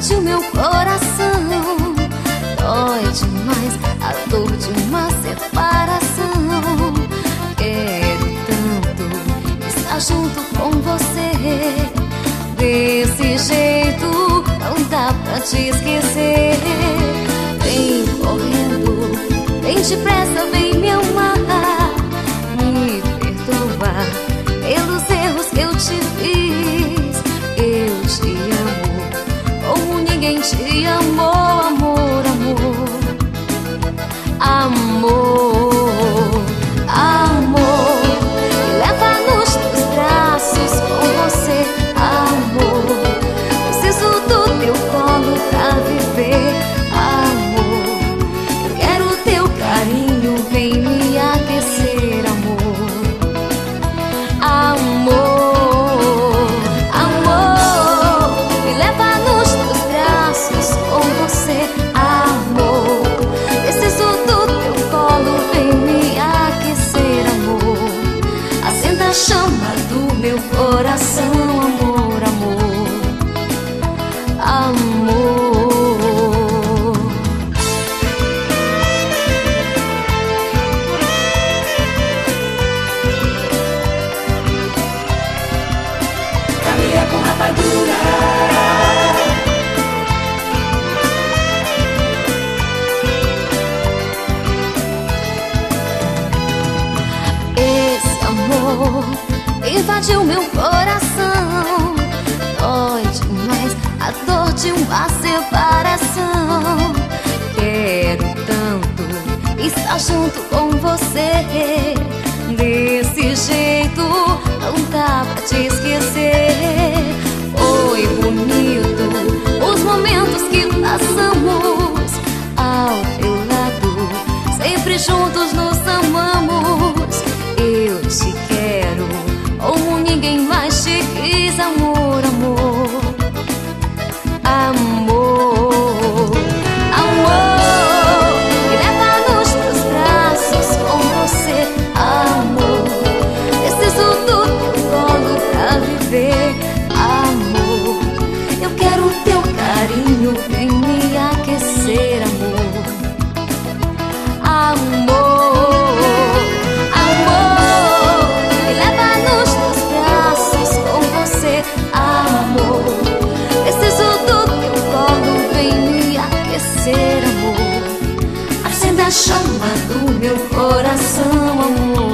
o meu coração. Dói demais a dor de uma separação. Quero tanto estar junto com você. Desse jeito não dá pra te esquecer. Como ninguém te amou, amor, invadiu meu coração. Dói demais a dor de uma separação. Quero tanto estar junto com você. vinho vem me aquecer, amor. Amor, amor, me leva nos teus braços com você, amor. Preciso do teu colo, vem me aquecer, amor. Acenda a chama do meu coração, amor.